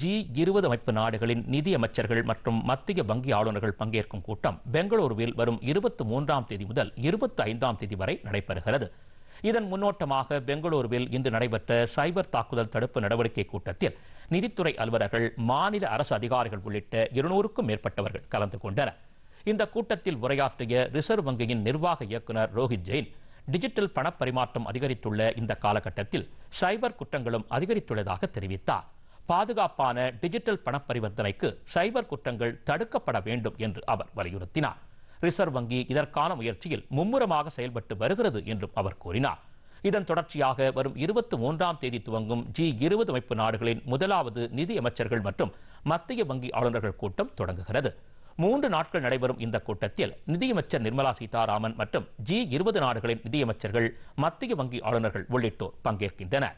G இருபது அமைப்பு நாடுகளின் நிதியமைச்சர்கள் மற்றும் மத்திய வங்கி ஆளுநர்கள் பங்கேற்கும் கூட்டம் பெங்களூருவில் வரும் இருபத்தி மூன்றாம் தேதி முதல் இருபத்தி ஐந்தாம் தேதி வரை நடைபெறுகிறது. இதன் முன்னோட்டமாக பெங்களூருவில் இன்று நடைபெற்ற சைபர் தாக்குதல் தடுப்பு நடவடிக்கை கூட்டத்தில் நிதித்துறை அலுவலர்கள் மாநில அரசு அதிகாரிகள் உள்ளிட்ட இருநூறுக்கும் மேற்பட்டவர்கள் கலந்து கொண்டனர். இந்த கூட்டத்தில் உரையாற்றிய ரிசர்வ் வங்கியின் நிர்வாக இயக்குனர் ரோஹித் ஜெயின் டிஜிட்டல் பணப்பரிமாற்றம் அதிகரித்துள்ள இந்த காலகட்டத்தில் சைபர் குற்றங்களும் அதிகரித்துள்ளதாக தெரிவித்தார். பாதுகாப்பான டிஜிட்டல் பணப்பரிவர்த்தனைக்கு சைபர் குற்றங்கள் தடுக்கப்பட வேண்டும் என்று அவர் வலியுறுத்தினார். ரிசர்வ் வங்கி இதற்கான முயற்சியில் மும்முரமாக செயல்பட்டு வருகிறது என்றும் அவர் கூறினார். இதன் தொடர்ச்சியாக வரும் இருபத்தி மூன்றாம் தேதி துவங்கும் ஜி இருபது அமைப்பு நாடுகளின் முதலாவது நிதி அமைச்சர்கள் மற்றும் மத்திய வங்கி ஆளுநர்கள் கூட்டம் தொடங்குகிறது. மூன்று நாட்கள் நடைபெறும் இந்த கூட்டத்தில் நிதியமைச்சர் நிர்மலா சீதாராமன் மற்றும் ஜி இருபது நாடுகளின் நிதியமைச்சர்கள் மத்திய வங்கி ஆளுநர்கள் உள்ளிட்டோர் பங்கேற்கின்றனர்.